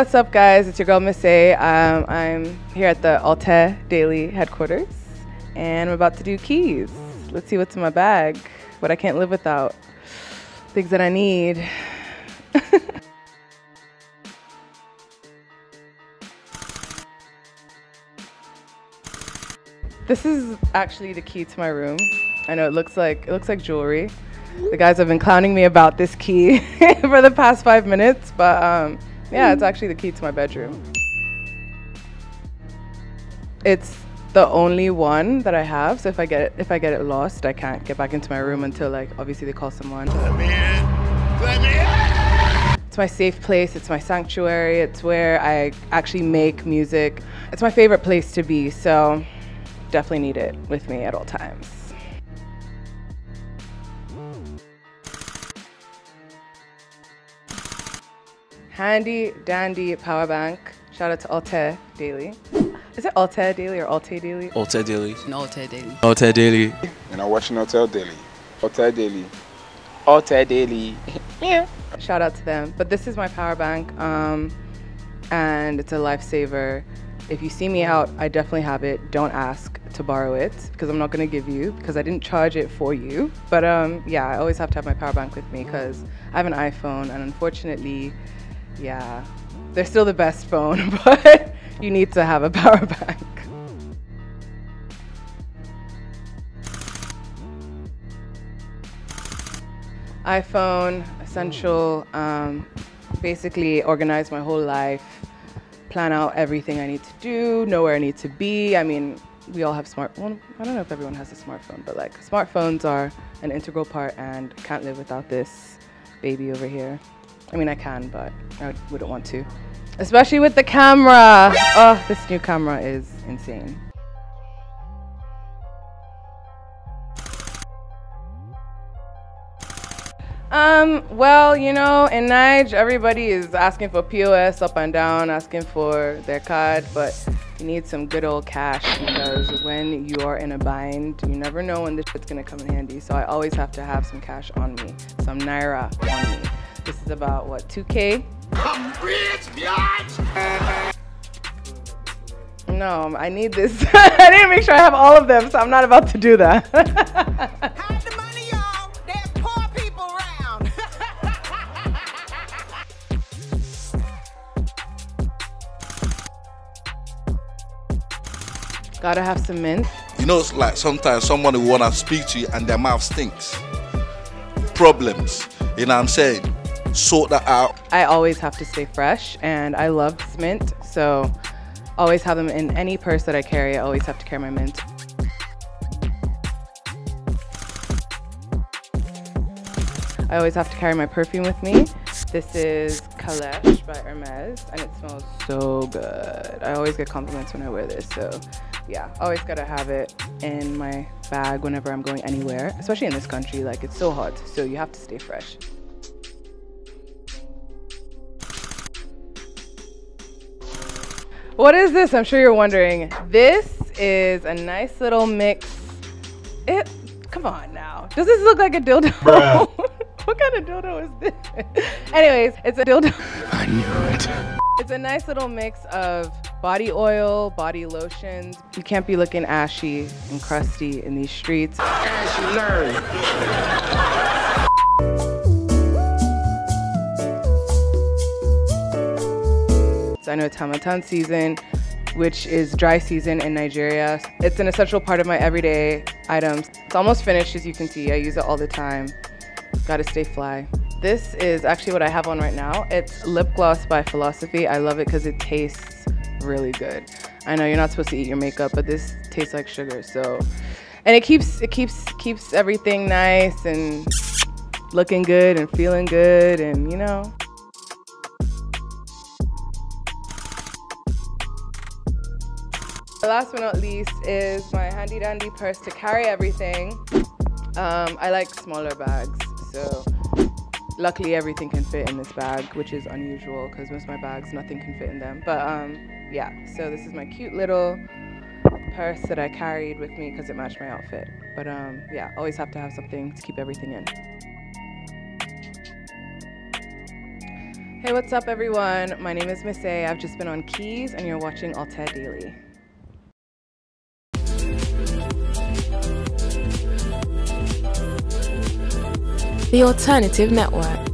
what's up, guys? It's your girl Missaei. Um, I'm here at the Alte Daily headquarters, and I'm about to do keys. Let's see what's in my bag, what I can't live without, things that I need. this is actually the key to my room. I know it looks like it looks like jewelry. The guys have been clowning me about this key for the past five minutes, but um, yeah, it's actually the key to my bedroom. It's the only one that I have, so if I get it, if I get it lost, I can't get back into my room until like obviously they call someone. Let me in. Let me in. It's my safe place. It's my sanctuary. It's where I actually make music. It's my favorite place to be. So definitely need it with me at all times. Handy dandy power bank. Shout out to Alte Daily. Is it Alte Daily or Alte Daily? Alte Daily. No, Alte Daily. Alte Daily. And I'm watching Hotel Daily. Hotel Daily. Hotel Daily. yeah. Shout out to them. But this is my power bank, um, and it's a lifesaver. If you see me out, I definitely have it. Don't ask to borrow it because I'm not going to give you because I didn't charge it for you. But um, yeah, I always have to have my power bank with me because I have an iPhone, and unfortunately, yeah, they're still the best phone, but you need to have a power bank. iPhone, essential, um, basically organize my whole life, plan out everything I need to do, know where I need to be. I mean, we all have smart, well, I don't know if everyone has a smartphone, but like smartphones are an integral part and can't live without this baby over here. I mean, I can, but I wouldn't want to. Especially with the camera. Oh, this new camera is insane. Um, well, you know, in Naija, everybody is asking for POS up and down, asking for their card, but you need some good old cash because when you are in a bind, you never know when this shit's gonna come in handy. So I always have to have some cash on me, some Naira on me. This is about what, 2K? I'm rich, bitch! No, um, I need this. I need to make sure I have all of them, so I'm not about to do that. Gotta have some mint. You know, it's like sometimes someone will wanna speak to you and their mouth stinks. Problems. You know what I'm saying? Sort that out. I always have to stay fresh and I love mint, so always have them in any purse that I carry. I always have to carry my mint. I always have to carry my perfume with me. This is Calèche by Hermes and it smells so good. I always get compliments when I wear this, so yeah, always gotta have it in my bag whenever I'm going anywhere, especially in this country, like it's so hot, so you have to stay fresh. What is this? I'm sure you're wondering. This is a nice little mix. It, come on now. Does this look like a dildo? what kind of dildo is this? Anyways, it's a dildo. I knew it. It's a nice little mix of body oil, body lotions. You can't be looking ashy and crusty in these streets. Ashy learn. I know it's Harmattan season, which is dry season in Nigeria. It's an essential part of my everyday items. It's almost finished, as you can see. I use it all the time. Gotta stay fly. This is actually what I have on right now. It's lip gloss by Philosophy. I love it because it tastes really good. I know you're not supposed to eat your makeup, but this tastes like sugar. So, and it keeps it keeps keeps everything nice and looking good and feeling good, and you know. Last but not least is my handy dandy purse to carry everything. Um, I like smaller bags, so luckily everything can fit in this bag, which is unusual because most of my bags, nothing can fit in them. But um, yeah, so this is my cute little purse that I carried with me because it matched my outfit. But um, yeah, always have to have something to keep everything in. Hey, what's up, everyone? My name is Missaei. I've just been on Keys, and you're watching Alte Daily. The Alternative Network.